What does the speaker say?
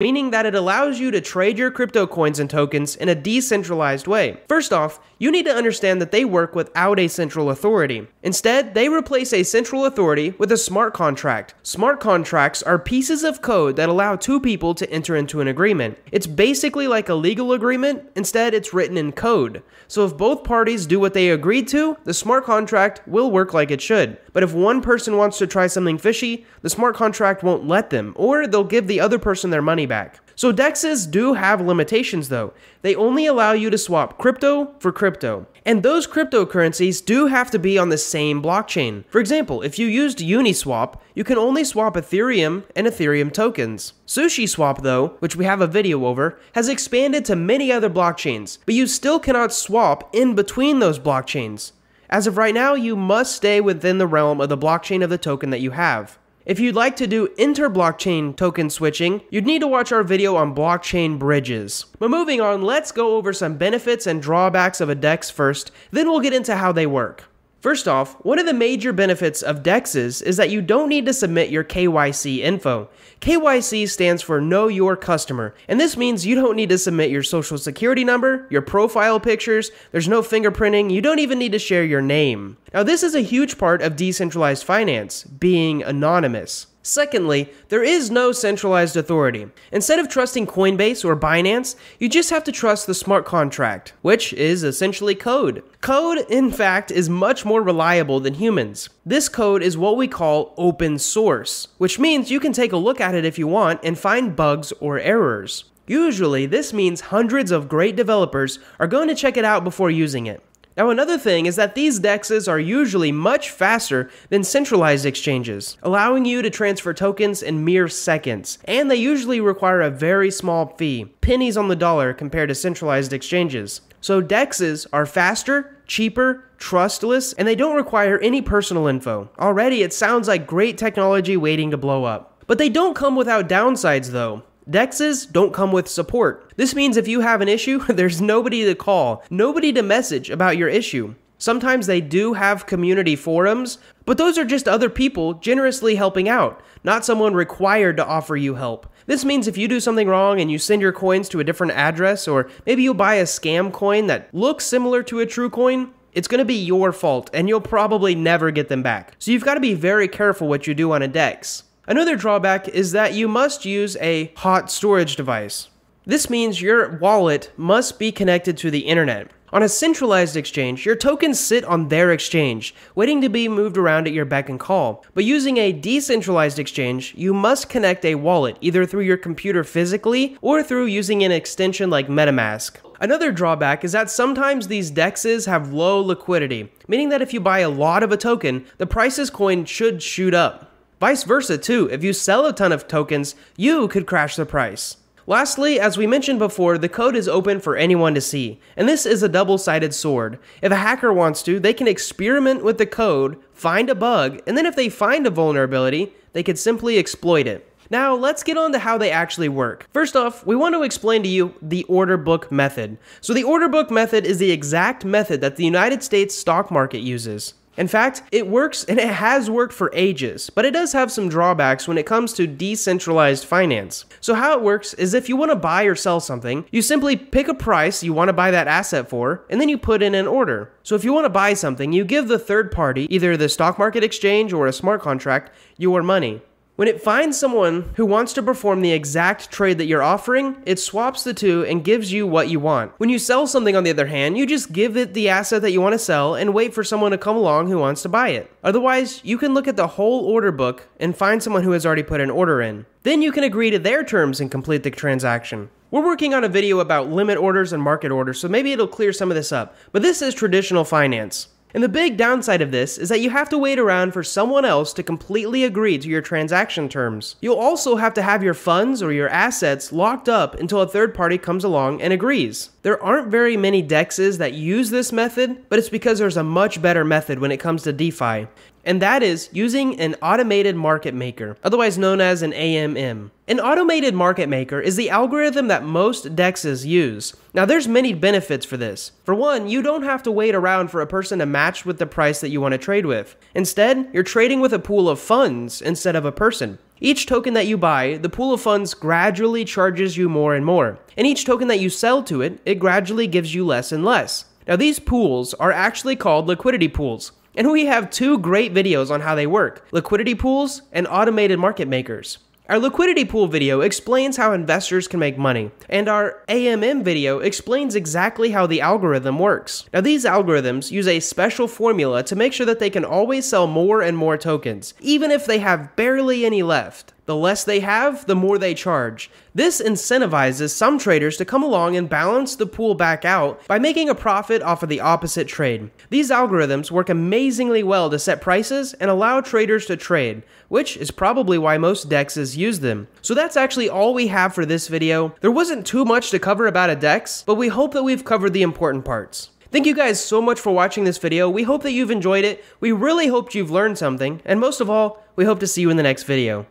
meaning that it allows you to trade your crypto coins and tokens in a decentralized way. First off, you need to understand that they work without a central authority. Instead, they replace a central authority with a smart contract. Smart contracts are pieces of code that allow two people to enter into an agreement. It's basically like a legal agreement, instead, it's written in code. So if both parties do what they agreed to, the smart contract will work like it should. But if one person wants to try something fishy, the smart contract won't let them, or they'll give the other person their money back. So DEXs do have limitations though. They only allow you to swap crypto for crypto. And those cryptocurrencies do have to be on the same blockchain. For example, if you used Uniswap, you can only swap Ethereum and Ethereum tokens. SushiSwap though, which we have a video over, has expanded to many other blockchains, but you still cannot swap in between those blockchains. As of right now, you must stay within the realm of the blockchain of the token that you have. If you'd like to do inter-blockchain token switching, you'd need to watch our video on blockchain bridges. But moving on, let's go over some benefits and drawbacks of a DEX first, then we'll get into how they work. First off, one of the major benefits of DEXs is that you don't need to submit your KYC info. KYC stands for Know Your Customer, and this means you don't need to submit your social security number, your profile pictures, there's no fingerprinting, you don't even need to share your name. Now, this is a huge part of decentralized finance, being anonymous. Secondly, there is no centralized authority. Instead of trusting Coinbase or Binance, you just have to trust the smart contract, which is essentially code. Code, in fact, is much more reliable than humans. This code is what we call open source, which means you can take a look at it if you want and find bugs or errors. Usually, this means hundreds of great developers are going to check it out before using it. Now, another thing is that these DEXs are usually much faster than centralized exchanges, allowing you to transfer tokens in mere seconds, and they usually require a very small fee, pennies on the dollar compared to centralized exchanges. So, DEXs are faster, cheaper, trustless, and they don't require any personal info. Already, it sounds like great technology waiting to blow up. But they don't come without downsides, though. DEXs don't come with support. This means if you have an issue, there's nobody to call, nobody to message about your issue. Sometimes they do have community forums, but those are just other people generously helping out, not someone required to offer you help. This means if you do something wrong and you send your coins to a different address, or maybe you buy a scam coin that looks similar to a true coin, it's going to be your fault and you'll probably never get them back. So you've got to be very careful what you do on a DEX. Another drawback is that you must use a hot storage device. This means your wallet must be connected to the internet. On a centralized exchange, your tokens sit on their exchange, waiting to be moved around at your beck and call. But using a decentralized exchange, you must connect a wallet either through your computer physically or through using an extension like MetaMask. Another drawback is that sometimes these dexes have low liquidity, meaning that if you buy a lot of a token, the price's coin should shoot up. Vice versa too, if you sell a ton of tokens, you could crash the price. Lastly, as we mentioned before, the code is open for anyone to see, and this is a double-sided sword. If a hacker wants to, they can experiment with the code, find a bug, and then if they find a vulnerability, they could simply exploit it. Now, let's get on to how they actually work. First off, we want to explain to you the order book method. So the order book method is the exact method that the United States stock market uses. In fact, it works and it has worked for ages, but it does have some drawbacks when it comes to decentralized finance. So, how it works is if you want to buy or sell something, you simply pick a price you want to buy that asset for, and then you put in an order. So, if you want to buy something, you give the third party, either the stock market exchange or a smart contract, your money. When it finds someone who wants to perform the exact trade that you're offering, it swaps the two and gives you what you want. When you sell something, on the other hand, you just give it the asset that you want to sell and wait for someone to come along who wants to buy it. Otherwise, you can look at the whole order book and find someone who has already put an order in. Then you can agree to their terms and complete the transaction. We're working on a video about limit orders and market orders, so maybe it'll clear some of this up. But this is traditional finance. And the big downside of this is that you have to wait around for someone else to completely agree to your transaction terms. You'll also have to have your funds or your assets locked up until a third party comes along and agrees. There aren't very many dexes that use this method, but it's because there's a much better method when it comes to DeFi. And that is using an automated market maker, otherwise known as an AMM. An automated market maker is the algorithm that most dexes use. Now there's many benefits for this. For one, you don't have to wait around for a person to match with the price that you want to trade with. Instead, you're trading with a pool of funds instead of a person. Each token that you buy, the pool of funds gradually charges you more and more. And each token that you sell to it, it gradually gives you less and less. Now these pools are actually called liquidity pools. And we have two great videos on how they work, liquidity pools and automated market makers. Our liquidity pool video explains how investors can make money, and our AMM video explains exactly how the algorithm works. Now, these algorithms use a special formula to make sure that they can always sell more and more tokens, even if they have barely any left. The less they have, the more they charge. This incentivizes some traders to come along and balance the pool back out by making a profit off of the opposite trade. These algorithms work amazingly well to set prices and allow traders to trade, which is probably why most dexes use them. So that's actually all we have for this video. There wasn't too much to cover about a dex, but we hope that we've covered the important parts. Thank you guys so much for watching this video. We hope that you've enjoyed it. We really hope you've learned something. And most of all, we hope to see you in the next video.